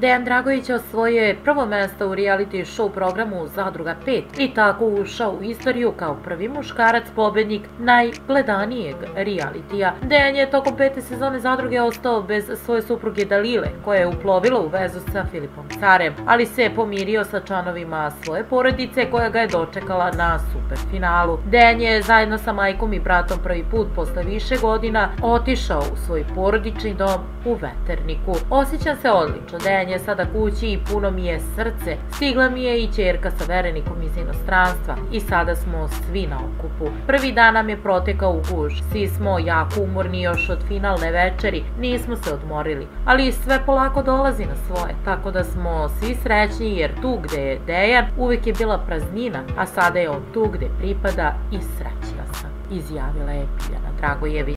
Dejan Dragović osvojio je prvo mesto u reality show programu Zadruga 5 i tako ušao u istoriju kao prvi muškarac pobednik najgledanijeg realitija. Dejan je tokom pete sezone Zadruge ostao bez svoje supruge Dalile, koja je uplovila u vezu sa Filipom Carem, ali se je pomirio sa članovima svoje porodice koja ga je dočekala na superfinalu. Dejan je zajedno sa majkom i bratom prvi put posle više godina otišao u svoj porodični dom u Veterniku. Osjećam se odlično, Dejan je sada kući i puno mi je srce. Stigla mi je i čerka sa verenikom iz inostranstva i sada smo svi na okupu. Prvi dan nam je protekao u guž, svi smo jako umorni još od finalne večeri, nismo se odmorili, ali sve polako dolazi na svoje, tako da smo svi srećni jer tu gde je Dejan uvek je bila praznina, a sada je on tu gde pripada i srećna sam, izjavila je Biljana Dragojević.